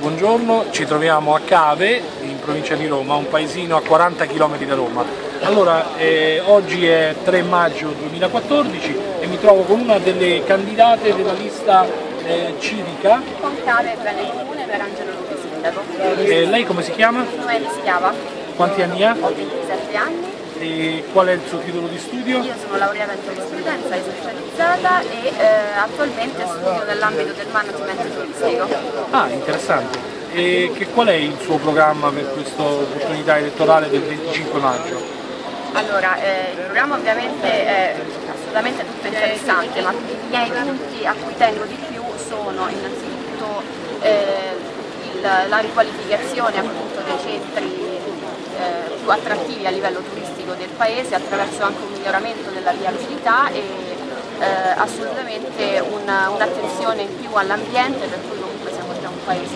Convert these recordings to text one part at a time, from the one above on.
Buongiorno, ci troviamo a Cave, in provincia di Roma, un paesino a 40 km da Roma. Allora, eh, oggi è 3 maggio 2014 e mi trovo con una delle candidate della lista eh, civica. Con Cave Bene Comune per Angelo Lupi Sindaco. Eh, lei come si chiama? Noemi Schiava, Quanti anni ha? ho 27 anni, E qual è il suo titolo di studio? io sono laureata in giurisprudenza e specializzata e eh, attualmente studio nell'ambito del management turistico. Ah, interessante. E che, qual è il suo programma per questa opportunità elettorale del 25 maggio? Allora, eh, il programma ovviamente è assolutamente tutto interessante, ma i miei punti a cui tengo di più sono innanzitutto eh, il- la riqualificazione appunto dei centri attrattivi a livello turistico del paese attraverso anche un miglioramento della viabilità e eh, assolutamente una- un'attenzione in più all'ambiente per cui comunque siamo già un paese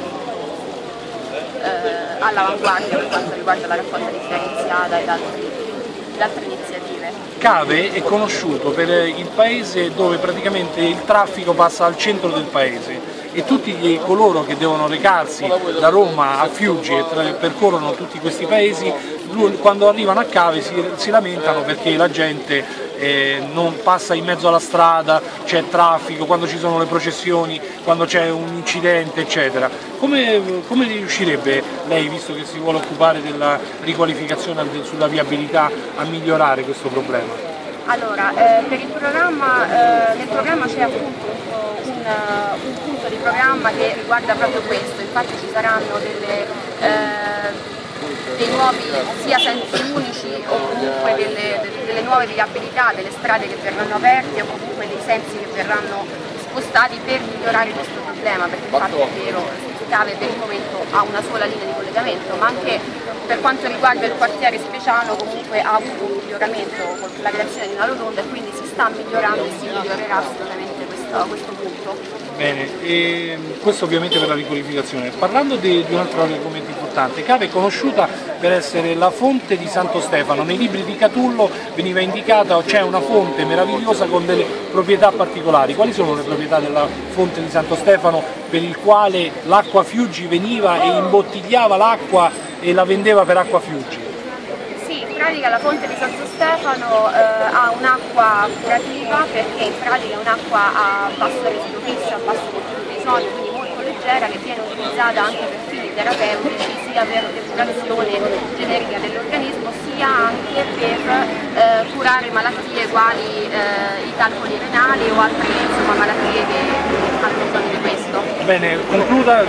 eh, all'avanguardia per quanto riguarda la raccolta differenziata ed altre iniziative. Cave è conosciuto per il paese dove praticamente il traffico passa al centro del paese e tutti coloro che devono recarsi da Roma a Fiuggi e percorrono tutti questi paesi, quando arrivano a Cave si, si lamentano perché la gente eh, non passa in mezzo alla strada, c'è traffico, quando ci sono le processioni, quando c'è un incidente eccetera. Come, come riuscirebbe lei, visto che si vuole occupare della riqualificazione sulla viabilità, a migliorare questo problema? Allora, eh, per il programma, eh, nel programma c'è appunto un, un, eh, un punto di programma che riguarda proprio questo, infatti ci saranno delle, eh, dei nuovi sia sensi unici o comunque delle, de- delle nuove viabilità, delle strade che verranno aperte o comunque dei sensi che verranno spostati per migliorare questo problema, perché infatti è vero, Cave per il momento ha una sola linea di collegamento, ma anche per quanto riguarda il quartiere speciano comunque ha avuto un miglioramento con la creazione di una rotonda e quindi si sta migliorando e si migliorerà assolutamente questo, questo punto. Bene, e questo ovviamente per la riqualificazione. Parlando di, di un altro argomento importante, Cave è conosciuta per essere la fonte di Santo Stefano. Nei libri di Catullo veniva indicata c'è una fonte meravigliosa con delle proprietà particolari. Quali sono le proprietà della fonte di Santo Stefano per il quale l'acqua Fiuggi veniva e imbottigliava l'acqua e la vendeva per acqua Fiuggi? Pratica la fonte di Santo Stefano eh, ha un'acqua curativa perché in pratica è un'acqua a basso residuo fisso, a basso contenuto di sodio, quindi molto leggera che viene utilizzata anche per fini terapeutici, sia per depurazione generica dell'organismo, sia anche per eh, curare malattie quali eh, i calcoli renali o altre insomma, malattie che hanno bisogno di questo. Bene, concluda,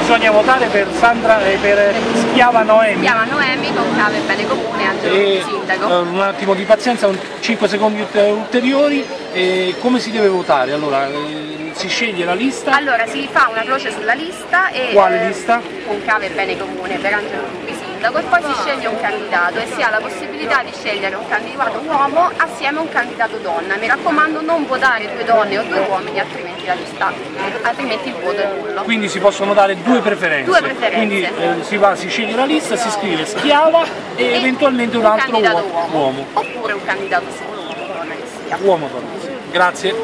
bisogna votare per Sandra e per Schiava Noemi. Si chiama Noemi con Cave Bene Comune, Angelo E, Sindaco. eh, un attimo di pazienza, 5 secondi ulteriori. E come si deve votare? Allora, eh, si sceglie la lista. Allora si fa una croce sulla lista e Quale eh, lista? con cave bene comune per Angelo Rubi sindaco e poi si sceglie un candidato e si ha la possibilità di scegliere un candidato uomo assieme a un candidato donna. Mi raccomando non votare due donne o due uomini altrimenti la lista, altrimenti il voto è nullo. Quindi si possono dare due preferenze. Due preferenze. Quindi eh, si, va, si sceglie la lista, si scrive Schiava e, E eventualmente un altro candidato uo- uomo. Oppure un candidato solo, uomo donna che sia. Uomo donna. Grazie.